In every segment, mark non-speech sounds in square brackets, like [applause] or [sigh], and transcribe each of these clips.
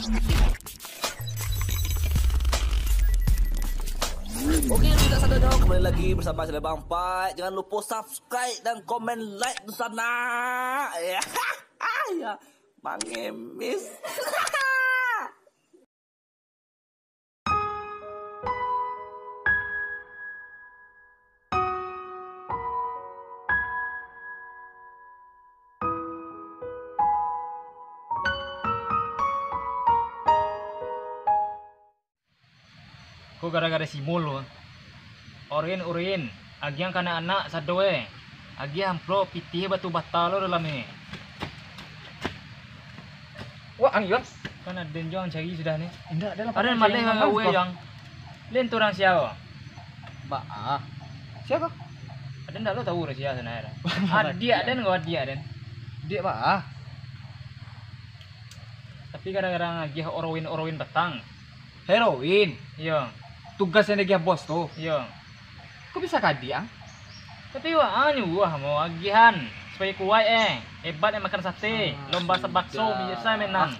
Oke, tidak sadar dong. Kembali lagi bersama saya Bang Pai. Jangan lupa subscribe dan komen like di sana. [laughs] Ya, ya, Bang Emis. [laughs] Ko gara-gara si lo. Orin urin, agian kana anak sadoe. Agian pro pitih batu bata lo dalam ni. Wah, ang yun. Kan ada jong cari sudah ni. Indah dalam Ada malih nga uwe yang. Len turang siapa? Ba ah. Siapa? Ada ndak lo tahu rahasia sana [laughs] ada. Dia ada nggak dia ada. Dia ba ah. Tapi gara-gara ngagih orowin orowin batang. Heroin. Iya, Tugasnya dia bos tuh. iya. Kok bisa kadi ang? Tapi wah anu wah mau agihan supaya kuat eh. Hebat yang makan sate, lomba sebakso biasa menang.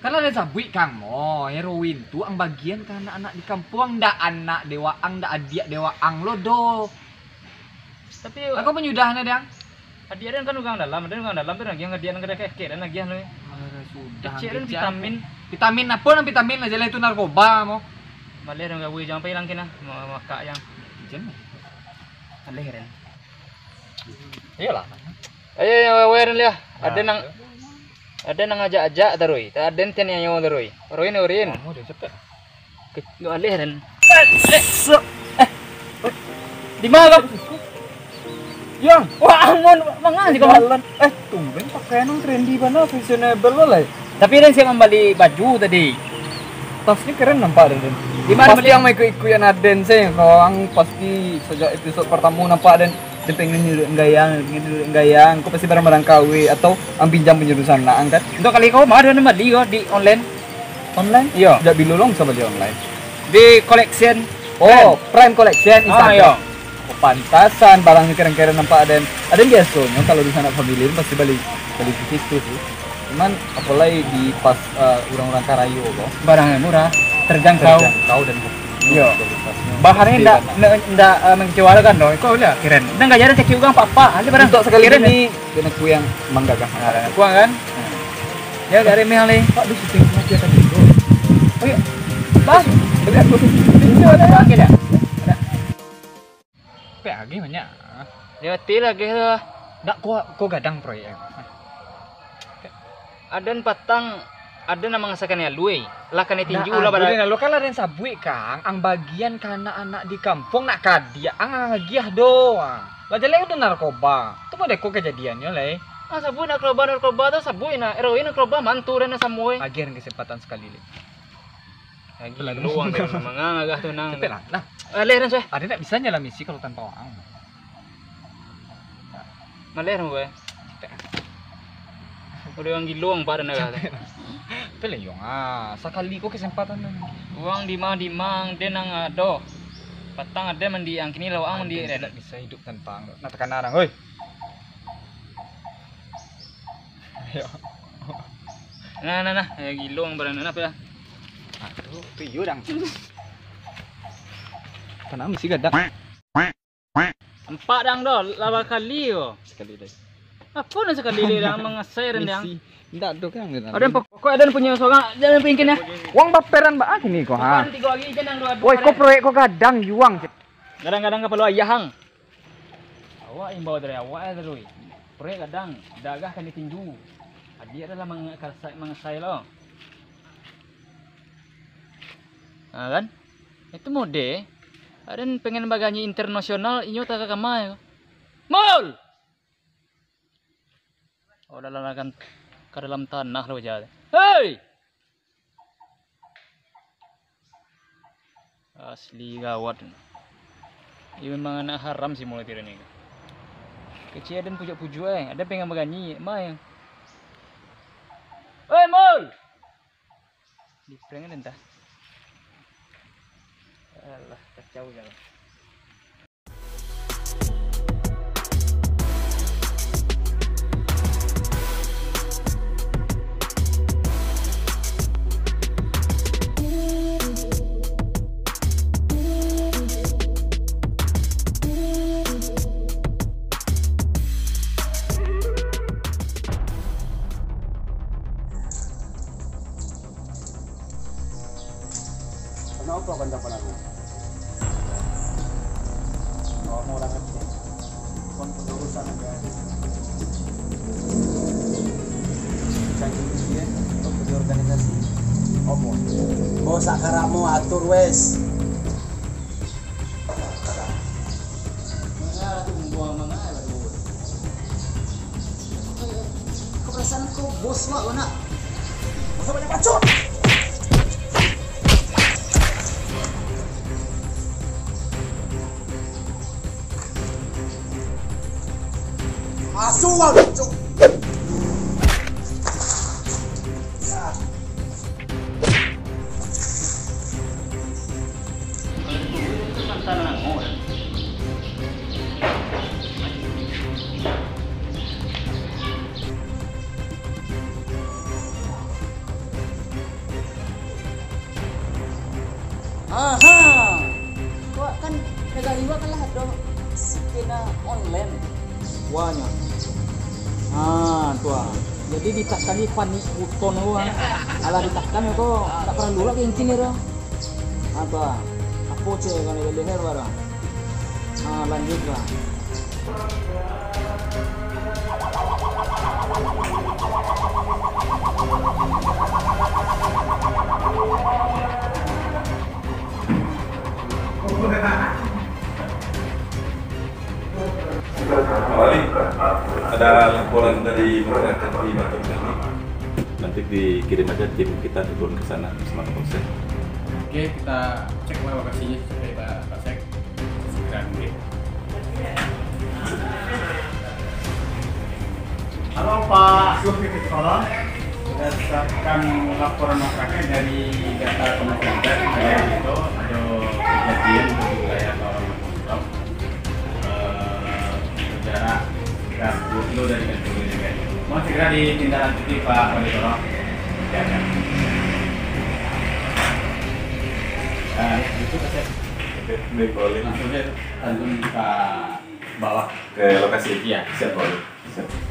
Karena ada sabui kang mo, heroin tuh ang bagian ke anak-anak di kampung ndak anak dewa ang ndak adik dewa ang lo do. Tapi Aku penyudahnya dang. Dia kan ugang dalam, ada ugang dalam, tapi yang dia nggak ada dan lagi anu. Sudah. Vitamin, Vitamin apa nang vitamin aja lah itu narkoba mo. Malah orang gawe jangan pailang kena, mau maka yang Jen. alih ren. Iyalah. Ayo yang wawaran liah, ada nang ada nang ajak-ajak tak ada enten yang nyawa taroi. Roin orin, Kamu udah cepet. nggak alih ren. Di mana kau? Yang. Wah, amun mangan sih kau. Jalan. Eh, tumben pakaian yang trendy banget, fashionable lah. Tapi ren siapa membeli baju tadi. Tasnya keren nampak Den. Di mana pasti yang mau ikut-ikut yang Aden sih. Kalau ang pasti sejak episode pertama nampak Dan dia pengen nyuruh gayang, nyuruh gayang. Kau pasti barang-barang KW atau ang pinjam penjurusan lah ang kan? Untuk kali kau mana ada beli kau di online Online? Iya. Tidak bilulong sama dia online. di collection. Oh, Prime Collection Ah, Instagram. iya. Oh, pantasan barangnya keren-keren nampak Aden. Aden biasanya kalau di sana family pasti balik balik ke situ sih. Cuman apalagi di pas eh, orang-orang Karayo loh. Barangnya murah, terjangkau. Terjangkau dan Iya. Bahannya ndak ndak uh, mengecewakan dong. Kau udah keren. Ndak enggak jarang cek ugang apa Ada barang Untuk sekali ini kena ku yang menggagah. Nah, kuang kan? Ya gak remeh kali. Pak di syuting mati akan dulu. Oh iya. Bas. Lihat aku. Itu ada lagi dah. Ada. PAG banyak. Lewati lagi tu. Ndak kau kau gadang proyek. Ada patang ada nama ngasakan ya luwe. Lah kan tinju Nah, lah pada. Lo kan ada yang sabui kang, ang bagian karena anak di kampung nak kadia, ang agiah doang. Lah jadi udah narkoba. Itu mau deko kejadiannya le. Ah sabu nak kroba nak kroba tu sabu na heroin nak kroba mantu dan samuai. Agian kesempatan sekali le. Lagi luang dia memang [laughs] agak tu nang. Tapi lah, nah, Alih ran seh. ada nak bisa nyala misi kalau tanpa orang. Malih ran gue. Udah yang giluang pada negara. Tapi lah yung ah, sekali kok kesempatan. Uang di mang di mang dia nang ado. Patang ada mandi ang kini lawang mandi tidak bisa hidup tanpa. Nah, tekan narang, oi. [laughs] Ayo. Nah nah nah, eh, giluang barang na apa ya? Aduh, tuyo dang. Kenapa misi gadang? Empat dang do, laba kali yo. Sekali deh. Apa nak sekali [laughs] mengasai ren yang. Enggak do kan gitu. Ada pokok ada punya seorang jangan pingkin ya. Uang baperan ba ah kini ko ha. Woi, kok proyek kok gadang yuang. Kadang-kadang kapal ayahang. Awak imbau dari awak ya terus. Proyek kadang dagah kan ditinju. Dia adalah mengasai mengasai lo. Nah, kan? Itu mode. Ada yang pengen baganya internasional inyo tak kamay. Mall. Dalam kan ke dalam tanah lo jadi. Hei! Asli gawat. Ini memang anak haram sih mulai tiran ini. Kecil dan pujuk-pujuk eh. Ada pengen berganyi, mai. Oi, mul. Di prank entah. Alah, kacau jalan. Organisasi. Opo. Bos sakaramu atur wes. Bos wak nak. Masa banyak bacot. Wak bacot. Aha. Kok kan negara iwa kan lah ada skena online. Wanya. Ah, tua. Jadi ditekan di panik buton gua. Ala ditekan ya kok tak pernah dulu ke inti nih Apa? Aku cek kan leher barang. Ah, lanjut lah. Tim kita turun ke sana bersama Kapolsek. Oke, kita cek lah lokasinya supaya kita pasek segera mungkin. Halo Pak Tolong berdasarkan laporan masyarakat dari data Kementerian ada itu ada kejadian di wilayah Lorong Masuk jarak sekitar 2 kilo dari kantor ini. Mau segera ditindaklanjuti Pak Wali Tolong. Ya, ya. Nah, itu kasih Baik, boleh. langsung langsung ke bawah. Ke lokasi. Iya. Siap, boleh. Siap.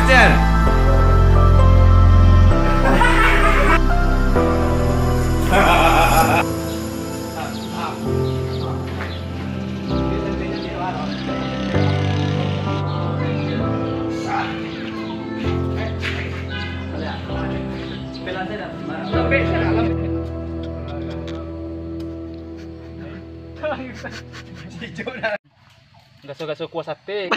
逆転ガソガソ交差点。